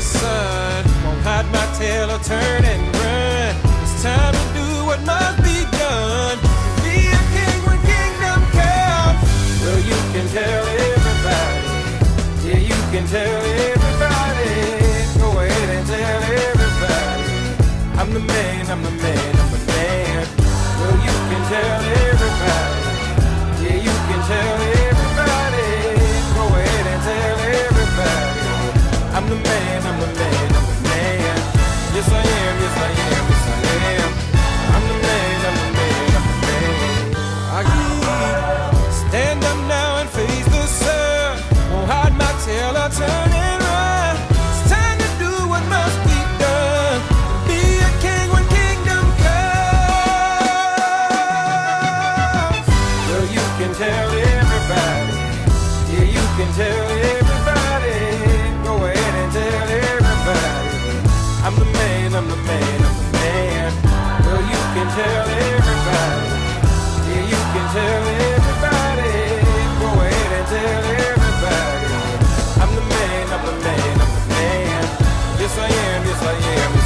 sun. Won't hide my tail or turn and run. It's time to do what must be done. Be a king when kingdom comes. Well, you can tell everybody. Yeah, you can tell everybody. Go ahead and tell everybody. I'm the man, I'm the man, I'm the man. Well, you can tell I'm the man, I'm the man. Yes, I am, yes, I am, yes, I am. I'm the man, I'm the man, I'm the man. I can stand up now and face the sun. Won't hide my tail, I turn and run. It's time to do what must be done. Be a king when kingdom comes. Well, you can tell everybody. Yeah, you can tell I'm the man, I'm the man. Well, you can tell everybody. Yeah, you can tell everybody. Go ahead and tell everybody. I'm the man, I'm the man, I'm the man. Yes, I am, yes, I am.